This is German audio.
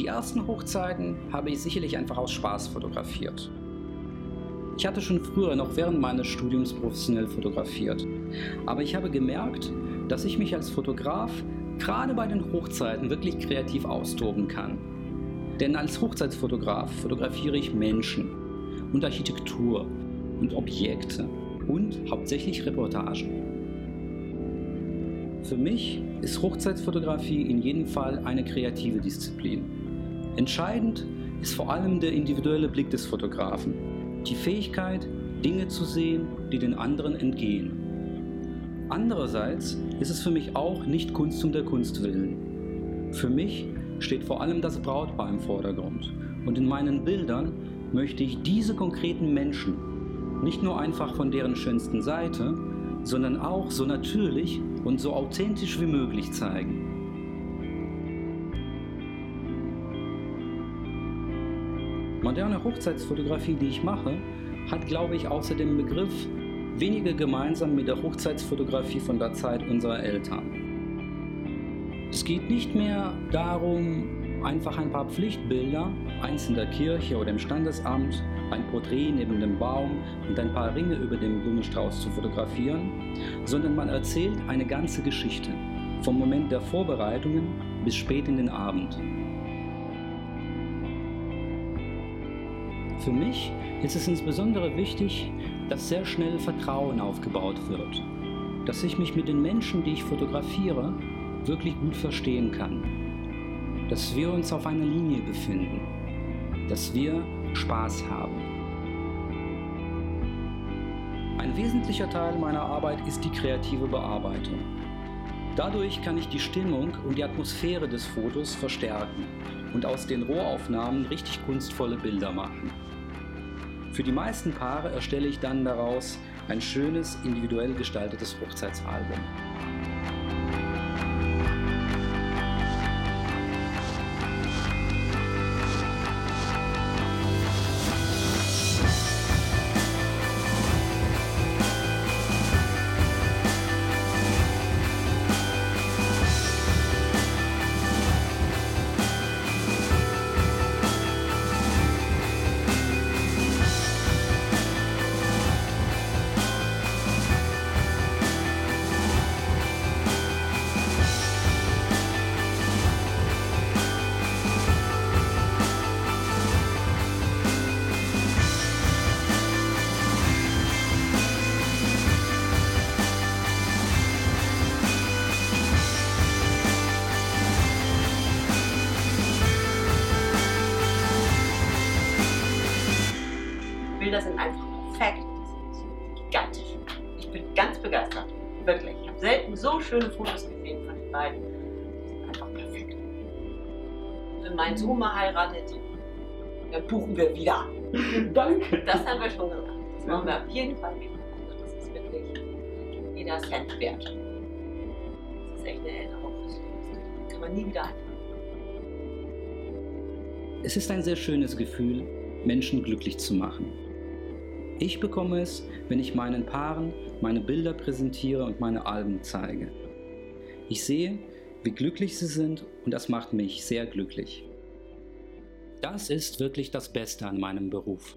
Die ersten Hochzeiten habe ich sicherlich einfach aus Spaß fotografiert. Ich hatte schon früher, noch während meines Studiums, professionell fotografiert. Aber ich habe gemerkt, dass ich mich als Fotograf gerade bei den Hochzeiten wirklich kreativ austoben kann. Denn als Hochzeitsfotograf fotografiere ich Menschen und Architektur und Objekte und hauptsächlich Reportagen. Für mich ist Hochzeitsfotografie in jedem Fall eine kreative Disziplin. Entscheidend ist vor allem der individuelle Blick des Fotografen, die Fähigkeit, Dinge zu sehen, die den anderen entgehen. Andererseits ist es für mich auch nicht Kunst um der Kunst willen. Für mich steht vor allem das Brautpaar im Vordergrund und in meinen Bildern möchte ich diese konkreten Menschen nicht nur einfach von deren schönsten Seite, sondern auch so natürlich und so authentisch wie möglich zeigen. Moderne Hochzeitsfotografie, die ich mache, hat, glaube ich, außer dem Begriff weniger gemeinsam mit der Hochzeitsfotografie von der Zeit unserer Eltern. Es geht nicht mehr darum, einfach ein paar Pflichtbilder, eins in der Kirche oder im Standesamt, ein Porträt neben dem Baum und ein paar Ringe über dem Blumenstrauß zu fotografieren, sondern man erzählt eine ganze Geschichte, vom Moment der Vorbereitungen bis spät in den Abend. Für mich ist es insbesondere wichtig, dass sehr schnell Vertrauen aufgebaut wird, dass ich mich mit den Menschen, die ich fotografiere, wirklich gut verstehen kann, dass wir uns auf einer Linie befinden, dass wir Spaß haben. Ein wesentlicher Teil meiner Arbeit ist die kreative Bearbeitung. Dadurch kann ich die Stimmung und die Atmosphäre des Fotos verstärken und aus den Rohaufnahmen richtig kunstvolle Bilder machen. Für die meisten Paare erstelle ich dann daraus ein schönes, individuell gestaltetes Hochzeitsalbum. Bilder sind einfach perfekt. Die sind gigantisch. Ich bin ganz begeistert. Wirklich. Ich habe selten so schöne Fotos gesehen von den beiden. Die sind einfach perfekt. Wenn mein Sohn mal heiratet, dann buchen wir wieder. Danke! Das haben wir schon gesagt. Das machen wir auf jeden Fall wieder. Also das ist wirklich jeder Cent wert. Das ist echt eine Erinnerung fürs Leben. Das kann man nie wieder einfangen. Es ist ein sehr schönes Gefühl, Menschen glücklich zu machen. Ich bekomme es, wenn ich meinen Paaren meine Bilder präsentiere und meine Alben zeige. Ich sehe, wie glücklich sie sind und das macht mich sehr glücklich. Das ist wirklich das Beste an meinem Beruf.